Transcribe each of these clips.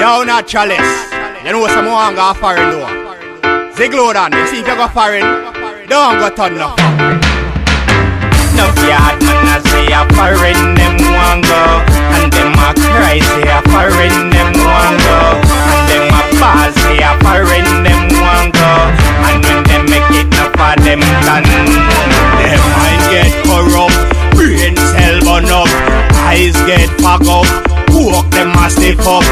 Yo, Naturaliss. You know some more go foreign though. Zigludon, you see if you go foreign, don't go turn no No yard man I see a foreign them want go. And them a cry say a foreign them want go. And them a ball say a foreign them want go. And when them make it enough for them done Them mind get corrupt, brain cell burn up, eyes get fog up, walk them a stiff up,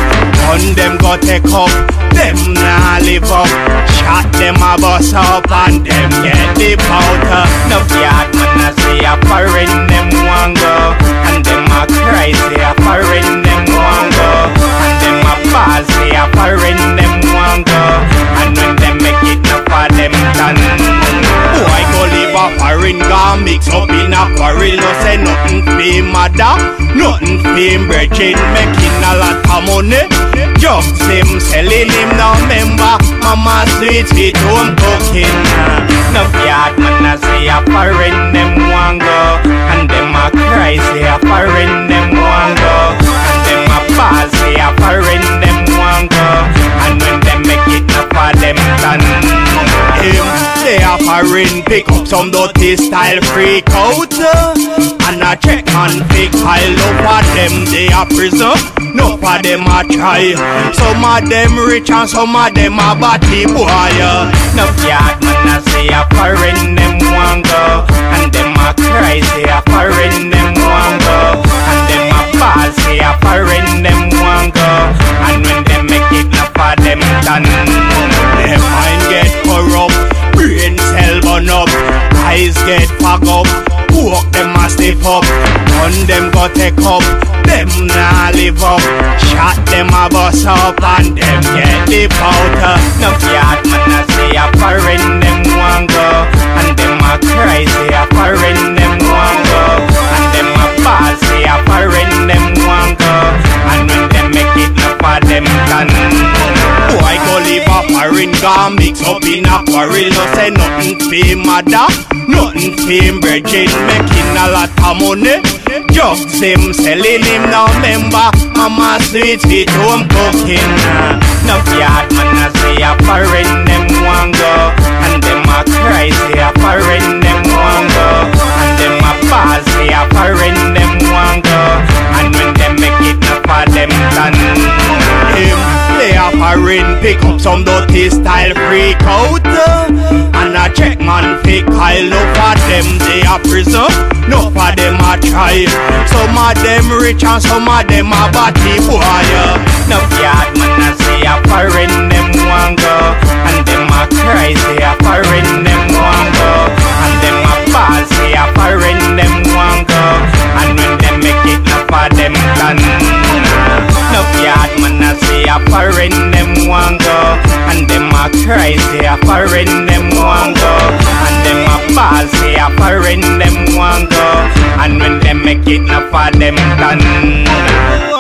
gun them go take up, them nah live up, shot them a bust up and them get the powder. No yard man I see a foreign them want go. And them a cry say a foreign them want go. And them a ball say a foreign them want go foreign gun mix up in a quarrel No say nothing for mother. Nothing him brethren. Making a lot of money. Just him selling him now member. Mama sweet sweet home cooking No yard man I see a foreign them want go. And them a cry say a foreign them want go a foreign pick some dirty style freak out uh, And I check man pick pile up of them they a prison No for them a try Some of them rich and some of them a body boy uh. No yard man I see a foreign them want go And them a cry say a foreign them want eyes get fog up, walk them a stiff up, gun them go take up, them nah live up, shot them a bust up and them get the powder. Uh, no yard man I see a foreign them want go. And them a cry say a foreign them want go. And them a ball say a foreign them want go. And when them make it enough for them done Boy go live a foreign gun mix up in a quarrel. No say nothing for mother Nothing him brethren Making a lot of money. Just him selling him now member Mama sweet sweet home cooking No yard man I see a foreign them want go. And them a cry say a them want go. And them a ball say a foreign them want go. And when them make it enough for them done Him play a foreign pick up some dirty style freak out a check man fake Kyle. Over them they a prison No for them a try Some of them rich and some of them a body boy. No yard man I see a foreign them want go. And them a cry say a foreign them want go. And them a ball say a foreign them want go. And when them make it enough for them done No yard man I see a foreign them want go a cry say a foreign them want go. And them a ball say a foreign them want go. And when them make it enough for them done